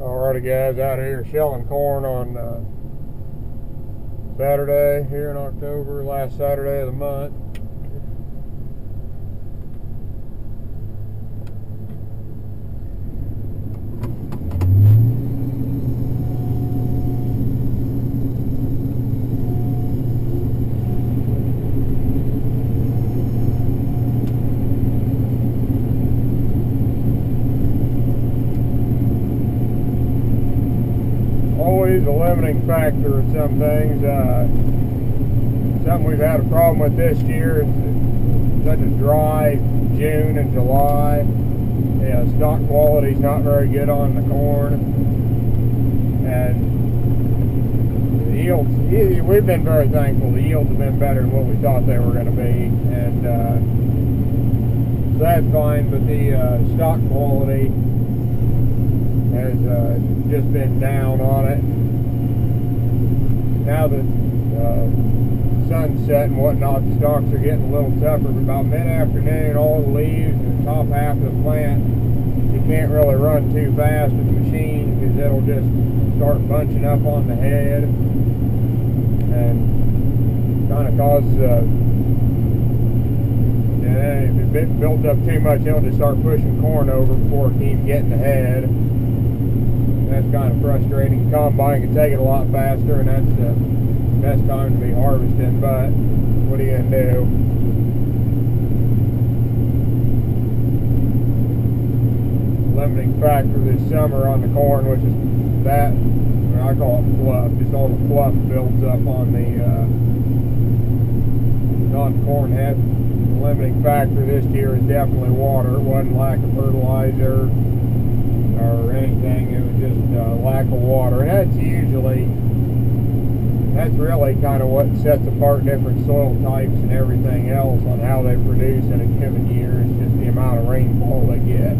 Alrighty guys, out here shelling corn on uh, Saturday here in October, last Saturday of the month. A limiting factor of some things. Uh, something we've had a problem with this year is such a dry June and July. Yeah, stalk quality is not very good on the corn, and the yields. We've been very thankful. The yields have been better than what we thought they were going to be, and uh, so that's fine. But the uh, stalk quality has uh, just been down on it. Now that uh, sun's set and whatnot, the stalks are getting a little tougher. But about mid-afternoon, all the leaves and the top half of the plant, you can't really run too fast with the machine because it'll just start bunching up on the head and kind of causes uh, yeah, if it built up too much, it'll just start pushing corn over before it can even get in the head kind of frustrating. Combine can take it a lot faster, and that's the best time to be harvesting. But what are you gonna do? Limiting factor this summer on the corn, which is that I call it fluff. Just all the fluff builds up on the uh, non-corn head. Limiting factor this year is definitely water. It wasn't lack of fertilizer or anything. It was just uh, lack of water. And that's usually, that's really kind of what sets apart different soil types and everything else on how they produce in a given year. It's just the amount of rainfall they get.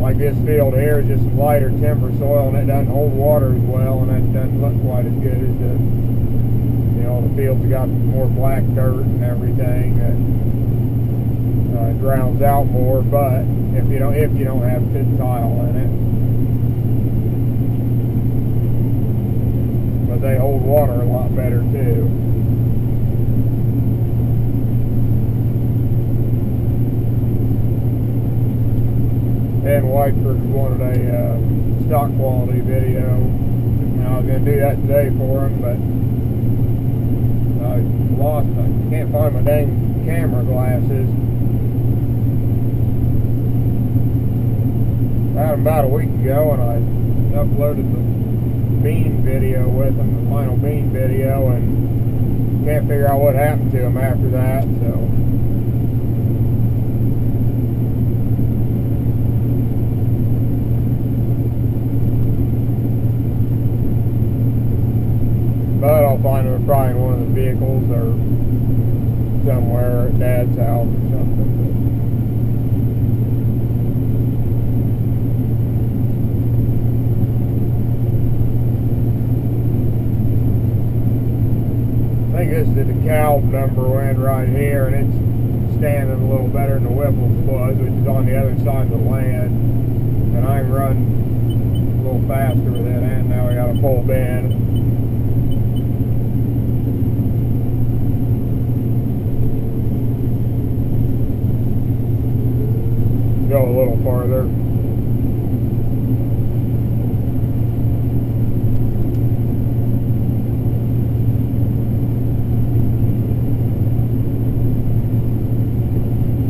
Like this field here is just lighter timber soil and it doesn't hold water as well and that doesn't look quite as good as the, you know, the fields got more black dirt and everything. And, uh, drowns out more. But if you don't if you don't have pit tile in it, but they hold water a lot better too. And Whiteford wanted a uh, stalk quality video. And I was going to do that today for him, but I lost. I can't find my dang camera glasses. had about a week ago, and I uploaded the bean video with them, the final bean video, and can't figure out what happened to them after that. So. But I'll find them probably in one of the vehicles or somewhere at Dad's house or something. DeKalb number one right here, and it's standing a little better than the Whipple's was, which is on the other side of the land. And I can run a little faster it, and now we got a full bend. Go a little farther.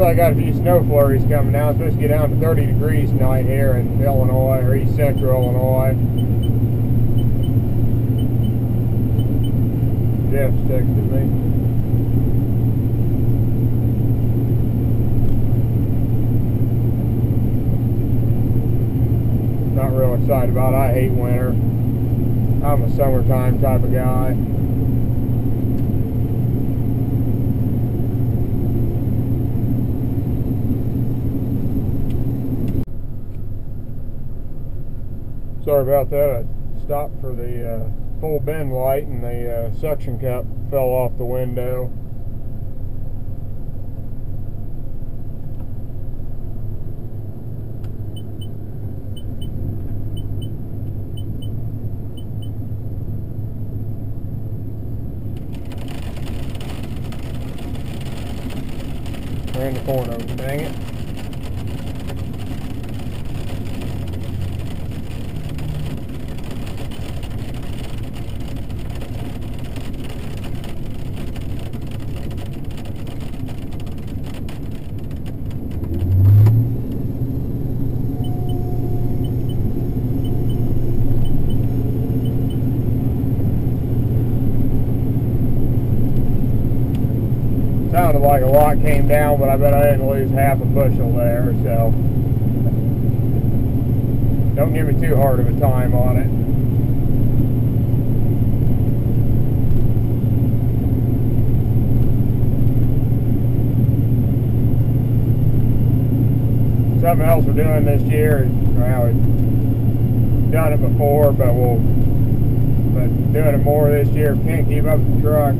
I got a few snow flurries coming now. It's supposed to get down to 30 degrees tonight here in Illinois or east central Illinois. Jeff texted me. Not real excited about it. I hate winter. I'm a summertime type of guy. Sorry about that. I stopped for the uh, full bend light and the uh, suction cap fell off the window. Around the corner, dang it. Like a lot came down, but I bet I didn't lose half a bushel there, so don't give me too hard of a time on it. Something else we're doing this year, well, we've done it before, but we'll but doing it more this year. Can't keep up the trucks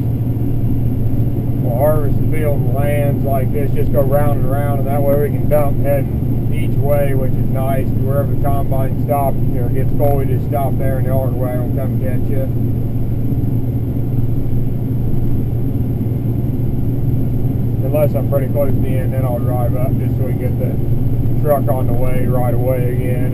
harvest the field and lands like this, just go round and round, and that way we can dump head each way, which is nice. Wherever the combine stops, you know, gets full, we just stop there and the auger wagon will come catch you. Unless I'm pretty close to the end, then I'll drive up just so we get the truck on the way right away again.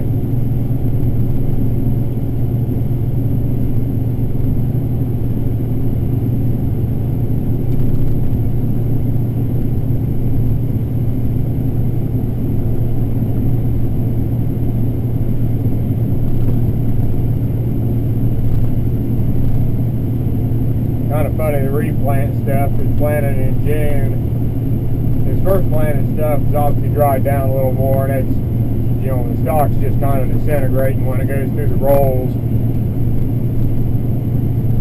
The replant stuff is planted in June. This first planted stuff is obviously dried down a little more, and it's, you know, the stalk's just kind of disintegrating when it goes through the rolls.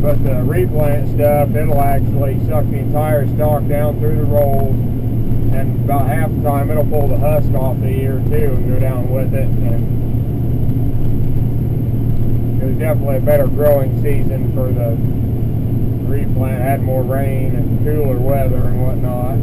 But the replant stuff, it'll actually suck the entire stalk down through the rolls, and about half the time it'll pull the husk off the ear too and go down with it. And it was definitely a better growing season for the replant had more rain and cooler weather and whatnot.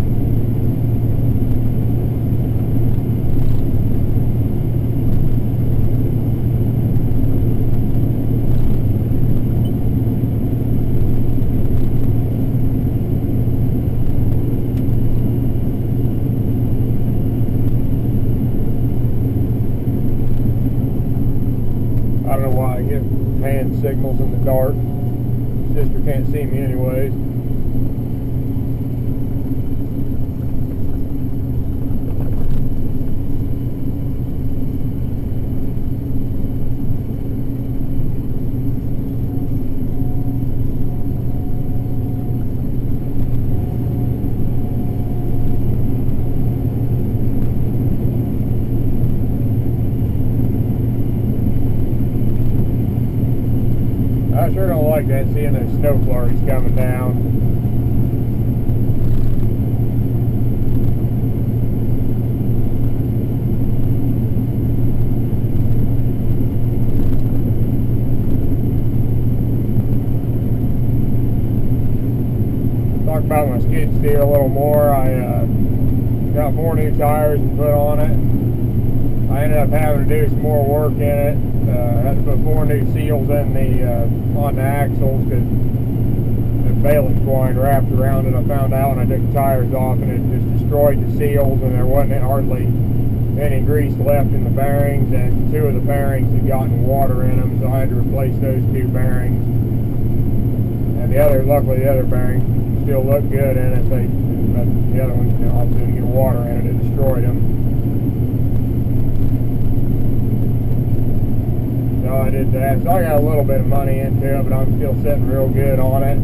I don't know why I get hand signals in the dark sister can't see me anyways. I sure don't like that, seeing those snow flurries coming down. Talk about my skid steer a little more. I uh, got four new tires and put on it. I ended up having to do some more work in it uh, had to put four new seals in the uh, on the axles because the baling twine wrapped around it. I found out when I took the tires off and it just destroyed the seals and there wasn't hardly any grease left in the bearings and two of the bearings had gotten water in them so I had to replace those two bearings. And the other, luckily the other bearings still look good in it. They, but the other ones obviously didn't get water in it, it destroyed them. So I did that. So I got a little bit of money into it, but I'm still sitting real good on it.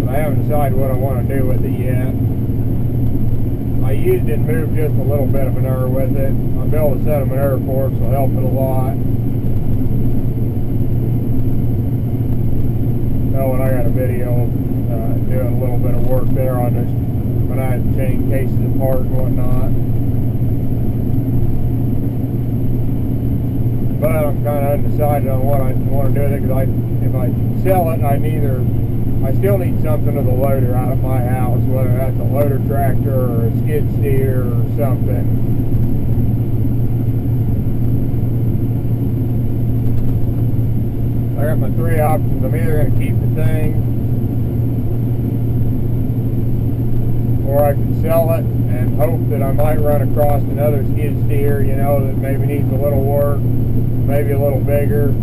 But I haven't decided what I want to do with it yet. I used it and moved just a little bit of manure with it. I built a set of manure forks will help it a lot. Oh, and I got a video uh, doing a little bit of work there on this when I had to change cases apart and whatnot. But I'm kind of undecided on what I want to do with it because I, if I sell it, I neither, I still need something of the loader out of my house, whether that's a loader tractor or a skid steer or something. I got my three options. I'm either going to keep the thing or I can sell it and hope that I might run across another skid steer, you know, that maybe needs a little work, maybe a little bigger,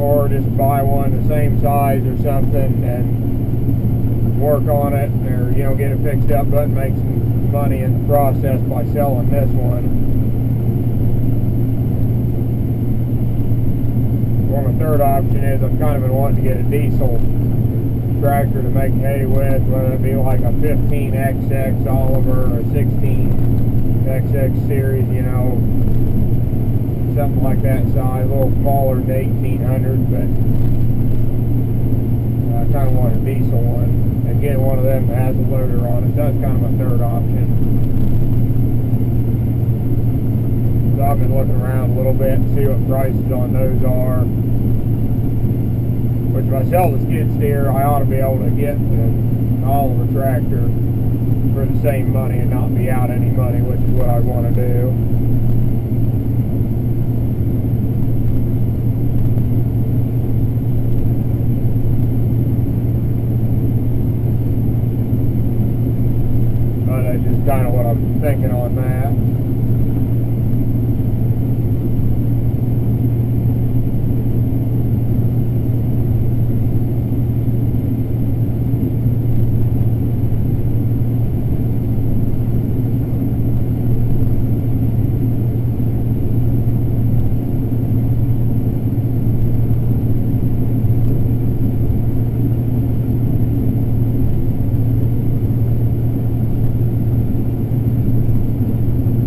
or just buy one the same size or something and work on it, or you know, get it fixed up, but make some money in the process by selling this one. Or my third option is I'm kind of been wanting to get a diesel tractor to make hay with, whether it be like a 15XX Oliver or a 16XX series, you know, something like that size, a little smaller than 1800, but uh, I kind of want a diesel one and get one of them that has a loader on it. That's kind of my third option. So I've been looking around a little bit and see what prices on those are. Which if I sell the skid steer, I ought to be able to get the Oliver tractor for the same money and not be out any money, which is what I want to do. But that's just kind of what I'm thinking on that.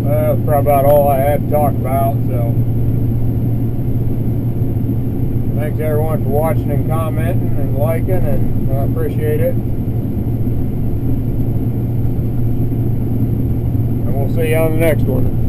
Well, that's probably about all I had to talk about, so. Thanks everyone for watching and commenting and liking, and I appreciate it. And we'll see you on the next one.